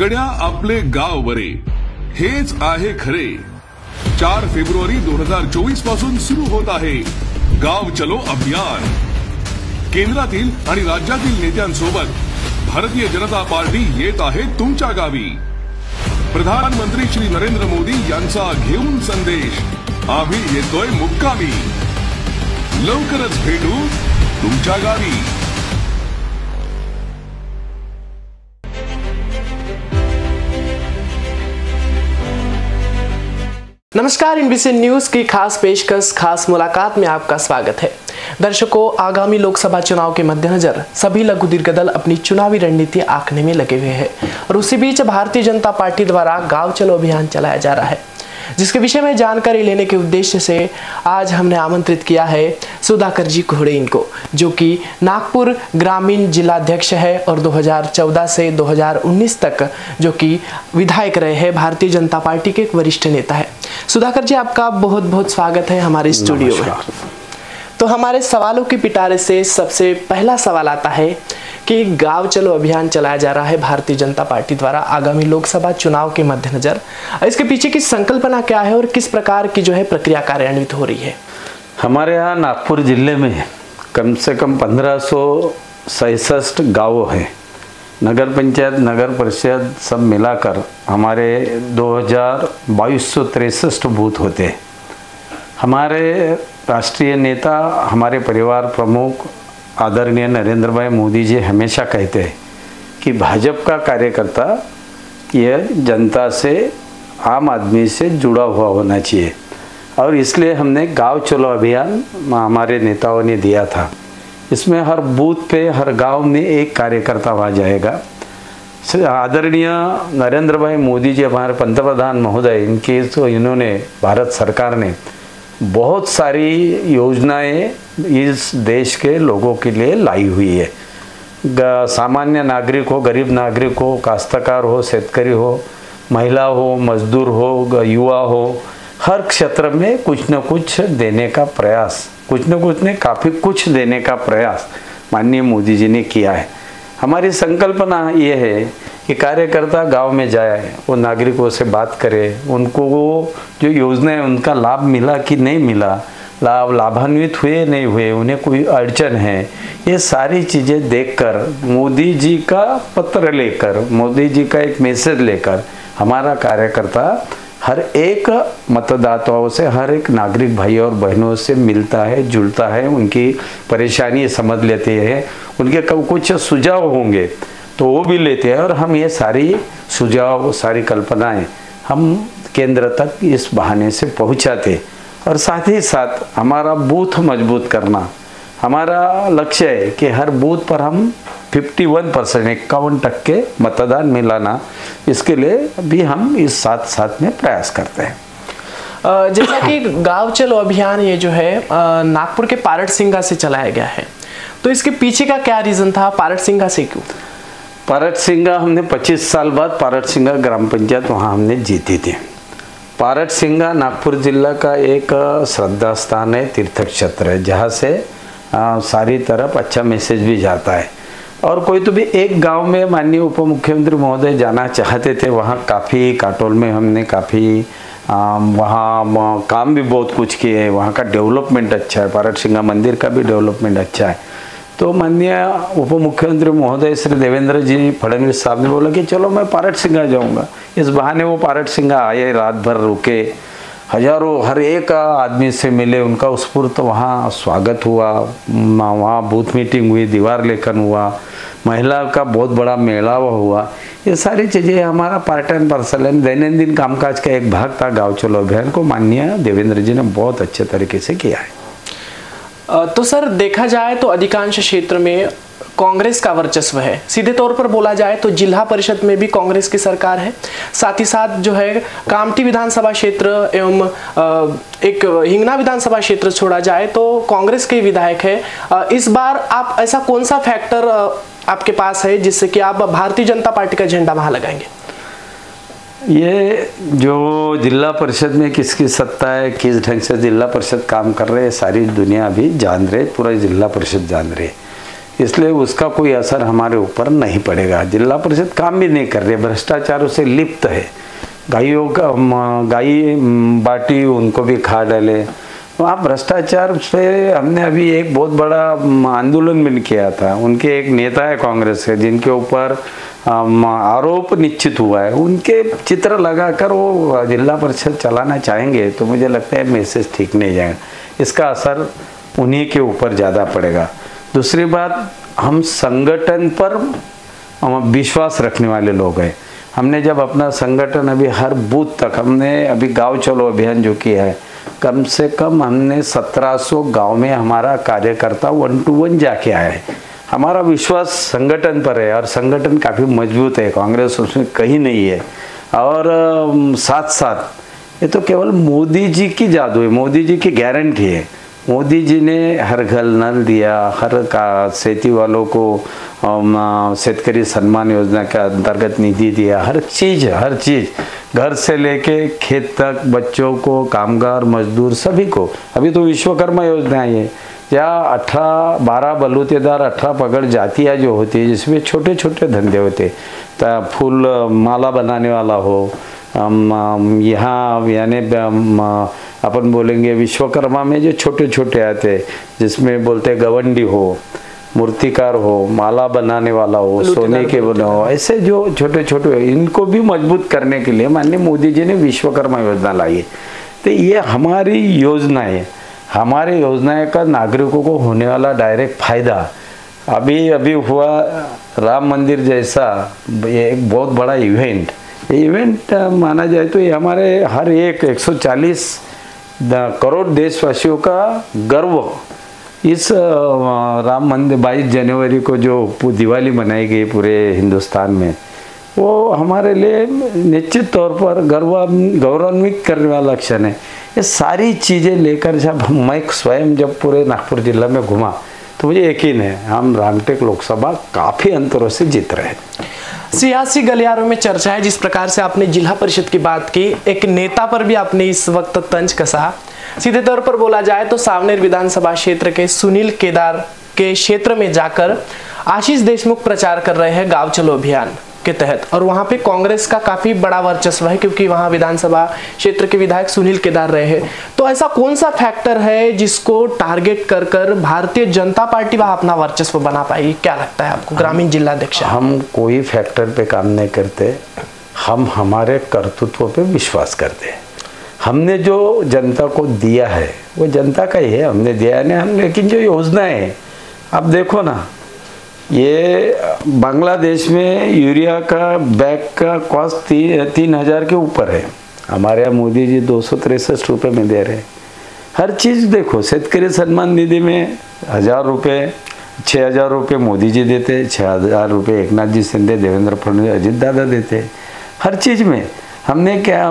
गड्या आपले गाव बरे. हेच आहे खरे. चार फेब्रुवारी दोन हजार चोवीसपासून सुरू होत आहे गाव चलो अभियान. केंद्रातील आणि राज्यातील नेत्यांसोबत भारतीय जनता पार्टी येत आहे तुमच्या गावी. प्रधानमंत्री श्री नरेंद्र मोदी यांचा घेऊन संदेश. आम्ही येतोय मुक्कामी. लवकरच भेटू तुमच्या गावी. नमस्कार इनबीसी न्यूज़ की खास पेशकश, खास मुलाकात में आपका स्वागत है। दर्शकों, आगामी लोकसभा चुनाव के मद्देनजर सभी लघु दीर्घ दल अपनी चुनावी रणनीति आंकने में लगे हुए हैं और उसी बीच भारतीय जनता पार्टी द्वारा गाँव चलो अभियान चलाया जा रहा है, जिसके विषय में जानकारी लेने के उद्देश्य से आज हमने आमंत्रित किया है सुधाकर जी कोहड़े इनको, जो कि नागपुर ग्रामीण जिलाध्यक्ष है और 2014 से 2019 तक जो कि विधायक रहे हैं, भारतीय जनता पार्टी के एक वरिष्ठ नेता है। सुधाकर जी आपका बहुत बहुत स्वागत है हमारे स्टूडियो में। तो हमारे सवालों के पिटारे से सबसे पहला सवाल आता है कि गाँव चलो अभियान चलाया जा रहा है भारतीय जनता पार्टी द्वारा आगामी लोकसभा चुनाव के मद्देनजर। इसके पीछे की संकल्पना क्या है और किस प्रकार की जो है प्रक्रिया कार्यान्वित हो रही है? हमारे यहाँ नागपुर ज़िले में कम से कम पंद्रह सौ गाँव हैं। नगर पंचायत, नगर परिषद सब मिलाकर हमारे दो हज़ार बाईस सौ तिरसठ बूथ होते हमारे राष्ट्रीय नेता, हमारे परिवार प्रमुख, आदरणीय नरेंद्र भाई मोदी जी हमेशा कहते हैं कि भाजपा का कार्यकर्ता यह जनता से, आम आदमी से जुड़ा हुआ होना चाहिए। और इसलिए हमने गाँव चलो अभियान हमारे नेताओं ने दिया था। इसमें हर बूथ पे, हर गाँव में एक कार्यकर्ता वहाँ जाएगा। आदरणीय नरेंद्र भाई मोदी जी, हमारे पंतप्रधान महोदय इनके तो इन्होंने, भारत सरकार ने बहुत सारी योजनाएँ इस देश के लोगों के लिए लाई हुई है। सामान्य नागरिक हो, गरीब नागरिक हो, काश्तकार हो, शेतकरी हो, महिला हो, मजदूर हो युवा हो हर क्षेत्र में कुछ न कुछ देने का प्रयास, कुछ न कुछ ने काफ़ी कुछ देने का प्रयास माननीय मोदी जी ने किया है। हमारी संकल्पना ये है कि कार्यकर्ता गाँव में जाए, वो नागरिकों से बात करे, उनको वो जो योजनाएँ उनका लाभ मिला कि नहीं मिला, लाभ लाभान्वित हुए नहीं हुए, उन्हें कोई अड़चन है, ये सारी चीज़ें देखकर, मोदी जी का पत्र लेकर, मोदी जी का एक मैसेज लेकर, हमारा कार्यकर्ता हर एक मतदाताओं से, हर एक नागरिक भाई और बहनों से मिलता है जुड़ता है, उनकी परेशानी समझ लेते हैं, उनके कब कुछ सुझाव होंगे तो वो भी लेते हैं और हम ये सारी सुझाव, सारी कल्पनाएँ हम केंद्र तक इस बहाने से पहुंचाते और साथ ही साथ हमारा बूथ मज़बूत करना, हमारा लक्ष्य है कि हर बूथ पर हम 51 परसेंट इक्यावन टक के मतदान मिलाना इसके लिए भी हम इस साथ साथ में प्रयास करते हैं। जैसा कि गाँव चलो अभियान ये जो है नागपुर के पारट सिंघा से चलाया गया है। तो इसके पीछे का क्या रीज़न था? पारट सिंघा से क्यों? पारट सिंघा हमने 25 साल बाद पारट सिंघा ग्राम पंचायत वहाँ हमने जीती थी। पारट सिंघा नागपुर जिला का एक श्रद्धा स्थान है तीर्थ क्षेत्र है जहाँ से आ, सारी तरफ़ अच्छा मैसेज भी जाता है। और कोई तो भी एक गाँव में माननीय उप मुख्यमंत्री महोदय जाना चाहते थे, वहाँ काफ़ी काटोल में हमने काफ़ी वहाँ काम भी बहुत कुछ किए हैं, वहाँ का डेवलपमेंट अच्छा है पारट सिंगा मंदिर का भी डेवलपमेंट अच्छा है। तो माननीय उप मुख्यमंत्री महोदय श्री देवेंद्र जी फडणवीस साहब ने बोला कि चलो मैं पारट सिंगा जाऊँगा। इस बहाने वो पारट सिंगा आए, रात भर रुके हज़ारों, हर एक आदमी से मिले, उनका स्फूर्त वहाँ स्वागत हुआ। वहाँ बूथ मीटिंग हुई, दीवार लेखन हुआ। महिला का बहुत बड़ा मेलावा हुआ। ये सारी चीज़ें हमारा पार्ट टाइम पार्सल है। दैनंदिन कामकाज का एक भाग था गाँव चलो अभियान को। माननीय देवेंद्र जी ने बहुत अच्छे तरीके से किया है। तो सर, देखा जाए तो अधिकांश क्षेत्र में कांग्रेस का वर्चस्व है। सीधे तौर पर बोला जाए तो जिला परिषद में भी कांग्रेस की सरकार है। साथ ही साथ जो है कामटी विधानसभा क्षेत्र एवं एक हिंगना विधानसभा क्षेत्र छोड़ा जाए तो कांग्रेस के विधायक है। इस बार आप ऐसा कौन सा फैक्टर आपके पास है जिससे कि आप भारतीय जनता पार्टी का झंडा वहाँ लगाएँगे? ये जो जिला परिषद में किसकी सत्ता है, किस ढंग से जिला परिषद काम कर रहे है, सारी दुनिया अभी जान रहे पूरा जिला परिषद जान रहे इसलिए उसका कोई असर हमारे ऊपर नहीं पड़ेगा। जिला परिषद काम भी नहीं कर रही भ्रष्टाचारों से लिप्त है। गायों का गाय बाटी उनको भी खा डाले। वहाँ भ्रष्टाचार पे हमने अभी एक बहुत बड़ा आंदोलन भी किया था। उनके एक नेता है कांग्रेस के, जिनके ऊपर आरोप निश्चित हुआ है। उनके चित्र लगाकर वो जिला परिषद चलाना चाहेंगे तो मुझे लगता है मैसेज ठीक नहीं जाएगा। इसका असर उन्हीं के ऊपर ज़्यादा पड़ेगा। दूसरी बात, हम संगठन पर हम विश्वास रखने वाले लोग हैं। हमने जब अपना संगठन अभी हर बूथ तक, हमने अभी गाँव चलो अभियान जो किया है, कम से कम हमने 1700 गाँव में हमारा कार्यकर्ता वन टू वन जाके आया है। हमारा विश्वास संगठन पर है और संगठन काफ़ी मज़बूत है, कांग्रेस उसमें कहीं नहीं है। और साथ साथ ये तो केवल मोदी जी की जादू है, मोदी जी की गारंटी है। मोदी जी ने हर घर नल दिया, हर का खेती वालों को शेतकरी सम्मान योजना के अंतर्गत निधि दिया। हर चीज़ हर चीज़। घर से लेके खेत तक, बच्चों को, कामगार, मजदूर सभी को। अभी तो विश्वकर्मा योजना आई है या। अठारह बारह बलूतेदार अठारह पकड़ जातियाँ जो होती है, जिसमें छोटे छोटे धंधे होते फूल माला बनाने वाला हो यहाँ, यानी अपन बोलेंगे विश्वकर्मा में जो छोटे छोटे आते जिसमें बोलते गवंडी हो मूर्तिकार हो माला बनाने वाला हो सोने के बने हो ऐसे जो छोटे छोटे इनको भी मज़बूत करने के लिए माननीय मोदी जी ने विश्वकर्मा योजना लाई तो ये हमारी योजना है। हमारे योजना का नागरिकों को होने वाला डायरेक्ट फ़ायदा। अभी अभी हुआ राम मंदिर जैसा ये एक बहुत बड़ा इवेंट ये इवेंट माना जाए तो ये हमारे हर एक 140 करोड़ देशवासियों का गर्व। इस राम मंदिर 22 जनवरी को जो दिवाली मनाई गई पूरे हिंदुस्तान में, वो हमारे लिए निश्चित तौर पर गर्व, गौरवान्वित करने वाला क्षण है। ये सारी चीज़ें लेकर जब मैं स्वयं जब पूरे नागपुर जिला में घुमा तो मुझे यकीन है, हम रामटेक लोकसभा काफ़ी अंतरों से जीत रहे हैं। सियासी गलियारों में चर्चा है, जिस प्रकार से आपने जिला परिषद की बात की, एक नेता पर भी आपने इस वक्त तंज कसा। सीधे तौर पर बोला जाए तो सावनेर विधानसभा क्षेत्र के सुनील केदार के क्षेत्र में जाकर आशीष देशमुख प्रचार कर रहे हैं गाँव चलो अभियान। के तहत। और वहाँ पे कांग्रेस का काफ़ी बड़ा वर्चस्व है, क्योंकि वहाँ विधानसभा क्षेत्र के विधायक सुनील केदार रहे हैं। तो ऐसा कौन सा फैक्टर है जिसको टारगेट कर कर भारतीय जनता पार्टी वहाँ अपना वर्चस्व बना पाएगी क्या लगता है आपको, ग्रामीण जिला अध्यक्ष हम कोई फैक्टर पे काम नहीं करते। हम हमारे कर्तृत्व पे विश्वास करते हैं। हमने जो जनता को दिया है, वो जनता का ही है। हमने दिया नहीं हम लेकिन जो योजना है अब देखो ना ये बांग्लादेश में यूरिया का बैग का कॉस्ट ती, तीन हज़ार के ऊपर है। हमारे यहाँ मोदी जी दो सौ तिरसठ रुपये में दे रहे हैं। हर चीज़ देखो शेतकरी सम्मान निधि में हज़ार रुपये छः हज़ार रुपये मोदी जी देते छः हज़ार रुपये एक नाथ जी सिंधे देवेंद्र फडणवीस अजित दादा देते। हर चीज़ में हमने क्या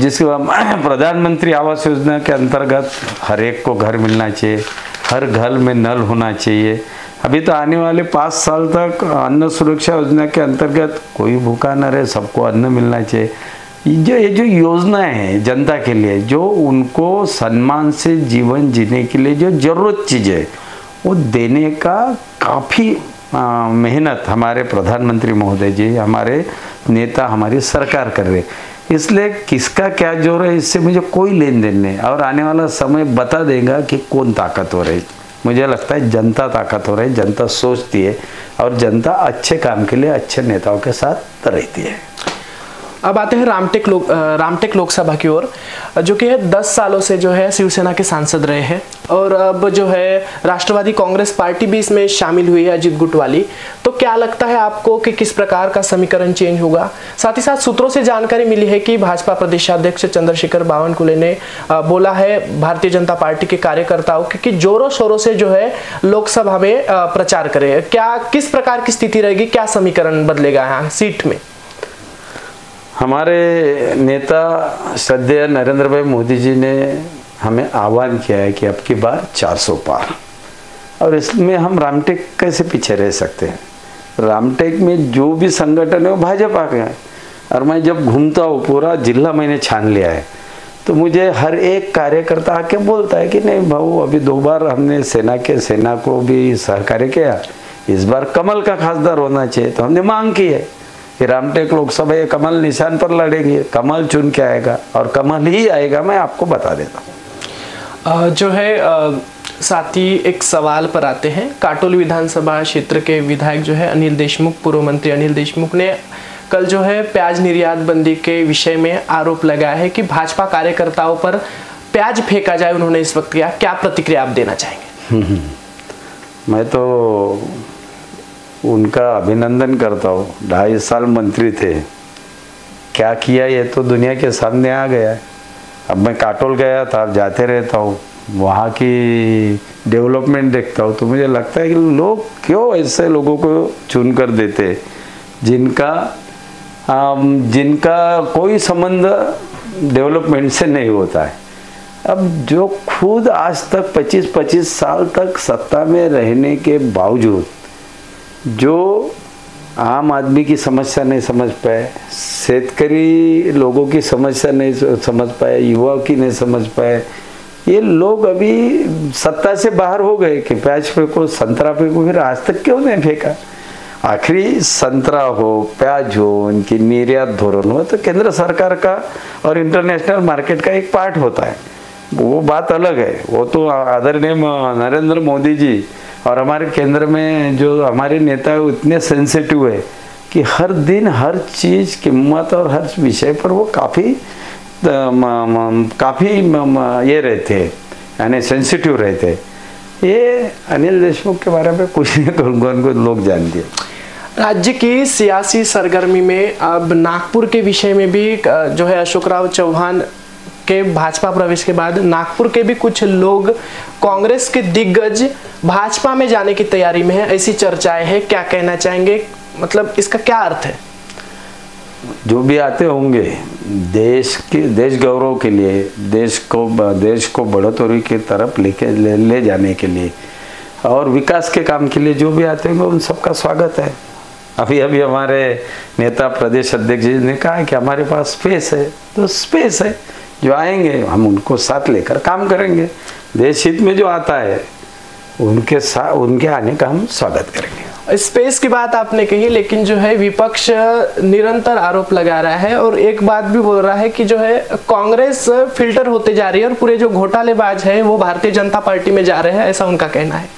जिस प्रधानमंत्री आवास योजना के अंतर्गत हर एक को घर मिलना चाहिए। हर घर में नल होना चाहिए। अभी तो आने वाले पाँच साल तक अन्न सुरक्षा योजना के अंतर्गत कोई भूखा न रहे, सबको अन्न मिलना चाहिए। जो, ये जो योजनाएँ हैं जनता के लिए, जो उनको सम्मान से जीवन जीने के लिए जो ज़रूरत चीज़ें वो देने का काफ़ी मेहनत हमारे प्रधानमंत्री महोदय जी, हमारे नेता, हमारी सरकार कर रहे इसलिए किसका क्या ज़ोर है, इससे मुझे कोई लेन देन नहीं और आने वाला समय बता देगा कि कौन ताकतवर है मुझे लगता है जनता ताकतवर है जनता सोचती है और जनता अच्छे काम के लिए, अच्छे नेताओं के साथ रहती है। अब आते हैं रामटेक लोक रामटेक लोकसभा की ओर, जो कि है दस सालों से जो है शिवसेना के सांसद रहे हैं। और अब जो है राष्ट्रवादी कांग्रेस पार्टी भी इसमें शामिल हुई है अजीत गुट वाली तो क्या लगता है आपको कि किस प्रकार का समीकरण चेंज होगा? साथ ही साथ सूत्रों से जानकारी मिली है कि भाजपा प्रदेशाध्यक्ष चंद्रशेखर बावनकुले ने बोला है भारतीय जनता पार्टी के कार्यकर्ताओं कि जोरों शोरों से जो है लोकसभा में प्रचार करे। क्या, किस प्रकार की स्थिति रहेगी? क्या समीकरण बदलेगा यहाँ, सीट में? हमारे नेता श्रद्धेय नरेंद्र भाई मोदी जी ने हमें आह्वान किया है कि अब की बार 400 पार। और इसमें हम रामटेक कैसे पीछे रह सकते हैं? रामटेक में जो भी संगठन है, वो भाजपा के हैं। और मैं जब घूमता हूँ, पूरा जिला मैंने छान लिया है तो मुझे हर एक कार्यकर्ता आके बोलता है कि नहीं भाऊ, अभी दो बार हमने सेना के, सेना को भी सहकार्य किया। इस बार कमल का खासदार होना चाहिए तो हमने मांग की है। कि रामटेक लोकसभा ये कमल निशान पर लड़ेंगे। कमल चुन के आएगा और कमल ही आएगा मैं आपको बता देता हूँ। जो है साथ एक सवाल पर आते हैं। काटोल विधानसभा क्षेत्र के विधायक जो है अनिल देशमुख पूर्व मंत्री अनिल देशमुख ने कल जो है प्याज निर्यात बंदी के विषय में आरोप लगाया है कि भाजपा कार्यकर्ताओं पर प्याज फेंका जाए उन्होंने इस वक्त किया क्या प्रतिक्रिया आप देना चाहेंगे? मैं तो उनका अभिनंदन करता हूँ। ढाई साल मंत्री थे। क्या किया ये तो दुनिया के सामने आ गया अब मैं काटोल गया था, अब जाते रहता हूँ। वहाँ की डेवलपमेंट देखता हूँ तो मुझे लगता है कि लोग क्यों ऐसे लोगों को चुन कर देते? जिनका जिनका कोई संबंध डेवलपमेंट से नहीं होता है। अब जो खुद आज तक 25-25 साल तक सत्ता में रहने के बावजूद जो आम आदमी की समस्या नहीं समझ पाए, शेतकरी लोगों की समस्या नहीं समझ पाए, युवा की नहीं समझ पाए, ये लोग अभी सत्ता से बाहर हो गए कि प्याज फेंको, संतरा फेंको, फिर आज तक क्यों नहीं फेंका? आखिरी संतरा हो, प्याज हो उनकी निर्यात धोरण हो तो केंद्र सरकार का और इंटरनेशनल मार्केट का एक पार्ट होता है। वो बात अलग है। वो तो आदरणीय नरेंद्र मोदी जी और हमारे केंद्र में जो हमारे नेता है उतने सेंसिटिव है कि हर दिन हर चीज़ कीमत और हर विषय पर वो काफ़ी काफ़ी ये रहते हैं, यानी सेंसिटिव रहते हैं। ये अनिल देशमुख के बारे में कुछ नहीं करूँगा उनको लोग जानते हैं। राज्य की सियासी सरगर्मी में अब नागपुर के विषय में भी जो है अशोक राव चौहान के भाजपा प्रवेश के बाद नागपुर के भी कुछ लोग कांग्रेस के दिग्गज भाजपा में जाने की तैयारी में है। ऐसी चर्चाएँ हैं। क्या कहना चाहेंगे? मतलब इसका क्या अर्थ है? जो भी आते होंगे देश के देश गौरव के लिए देश को देश को बढ़ोतरी की तरफ़ लेके ले, ले जाने के लिए और विकास के काम के लिए जो भी आते होंगे उन सबका स्वागत है। अभी अभी हमारे नेता प्रदेश अध्यक्ष जी ने कहा कि हमारे पास स्पेस है। तो स्पेस है। जो आएँगे हम उनको साथ लेकर काम करेंगे। देश हित में जो आता है उनके साथ उनके आने का हम स्वागत करेंगे। स्पेस की बात आपने कही लेकिन जो है विपक्ष निरंतर आरोप लगा रहा है और एक बात भी बोल रहा है कि जो है कांग्रेस फ़िल्टर होते जा रही है और पूरे जो घोटालेबाज है वो भारतीय जनता पार्टी में जा रहे हैं ऐसा उनका कहना है।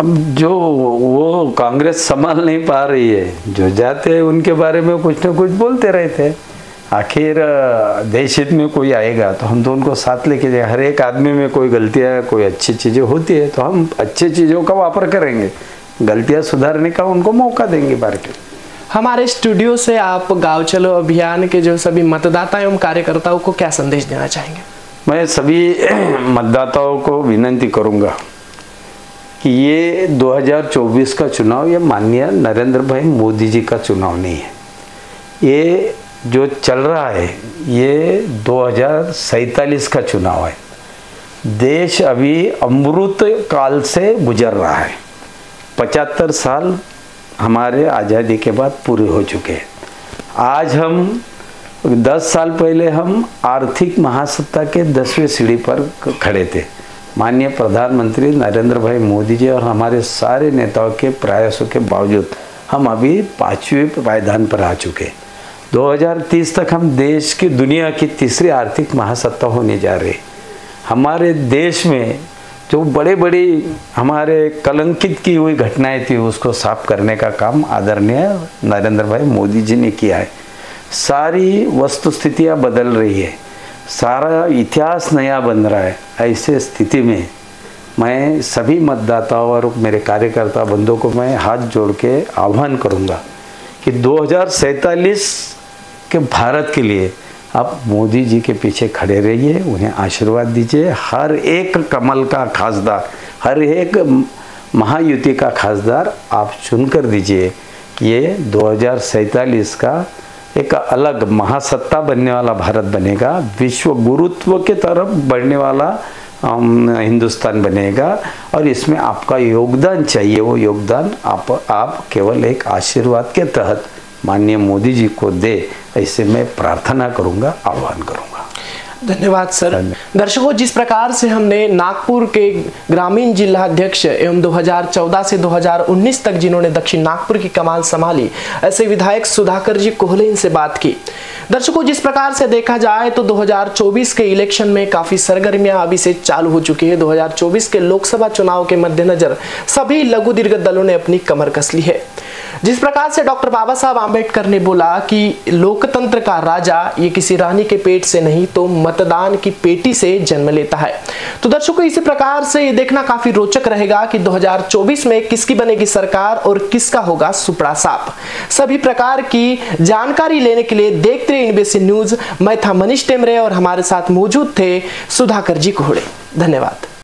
अब जो वो कांग्रेस संभाल नहीं पा रही है जो जाते हैं उनके बारे में कुछ ना कुछ बोलते रहते हैं। आखिर देश हित में कोई आएगा तो हम तो उनको साथ लेके जाए हर एक आदमी में कोई गलतियाँ कोई अच्छी चीज़ें होती है तो हम अच्छी चीज़ों का वापर करेंगे। गलतियाँ सुधारने का उनको मौका देंगे पार्टी हमारे स्टूडियो से आप गाँव चलो अभियान के जो सभी मतदाता एवं कार्यकर्ताओं को क्या संदेश देना चाहेंगे? मैं सभी मतदाताओं को विनंती करूँगा कि ये 2024 का चुनाव ये माननीय नरेंद्र भाई मोदी जी का चुनाव नहीं है। ये जो चल रहा है, ये दो का चुनाव है। देश अभी अमृत काल से गुजर रहा है। पचहत्तर साल हमारे आज़ादी के बाद पूरे हो चुके हैं। आज हम, दस साल पहले हम आर्थिक महासत्ता के दसवें सीढ़ी पर खड़े थे। माननीय प्रधानमंत्री नरेंद्र भाई मोदी जी और हमारे सारे नेताओं के प्रयासों के बावजूद हम अभी पाँचवें पायदान पर आ चुके हैं। 2030 तक हम देश की दुनिया की तीसरी आर्थिक महासत्ता होने जा रहे हमारे देश में जो बड़े बड़ी हमारे कलंकित की हुई घटनाएँ थी, उसको साफ़ करने का काम आदरणीय नरेंद्र भाई मोदी जी ने किया है। सारी वस्तु स्थितियाँ बदल रही है। सारा इतिहास नया बन रहा है। ऐसे स्थिति में मैं सभी मतदाताओं और मेरे कार्यकर्ता बंधुओं को मैं हाथ जोड़ के आह्वान करूँगा कि दो के भारत के लिए आप मोदी जी के पीछे खड़े रहिए, उन्हें आशीर्वाद दीजिए। हर एक कमल का खासदार, हर एक महायुति का खासदार आप चुनकर दीजिए। ये दो का एक अलग महासत्ता बनने वाला भारत बनेगा। विश्व गुरुत्व के तरफ़ बढ़ने वाला हिंदुस्तान बनेगा। और इसमें आपका योगदान चाहिए। वो योगदान आप आप केवल एक आशीर्वाद के तहत माननीय मोदी जी को दे ऐसे मैं प्रार्थना करूँगा आह्वान करूँगा। धन्यवाद सर। दर्शकों जिस प्रकार से हमने नागपुर के ग्रामीण जिला अध्यक्ष एवं 2014 से 2019 तक जिन्होंने दक्षिण नागपुर की कमाल संभाली ऐसे विधायक सुधाकर जी कोहले इनसे बात की। दर्शकों, जिस प्रकार से देखा जाए तो 2024 के इलेक्शन में काफ़ी सरगर्मियाँ अभी से चालू हो चुकी है। 2024 के लोकसभा चुनाव के मद्देनजर सभी लघु दीर्घ दलों ने अपनी कमर कस ली है। जिस प्रकार से डॉक्टर बाबा साहब आम्बेडकर ने बोला कि लोकतंत्र का राजा ये किसी रानी के पेट से नहीं तो मतदान की पेटी से जन्म लेता है। तो दर्शकों, इसी प्रकार से ये देखना काफ़ी रोचक रहेगा कि 2024 में किसकी बनेगी सरकार और किसका होगा सुपड़ा साप। सभी प्रकार की जानकारी लेने के लिए देखते रहिए इनबेसी न्यूज़। मैं था मनीष टेमरे और हमारे साथ मौजूद थे सुधाकर जी कोहड़े धन्यवाद।